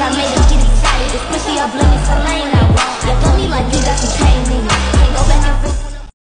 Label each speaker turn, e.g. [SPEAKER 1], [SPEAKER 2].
[SPEAKER 1] I made a kid excited. This pussy a blemish, so lame.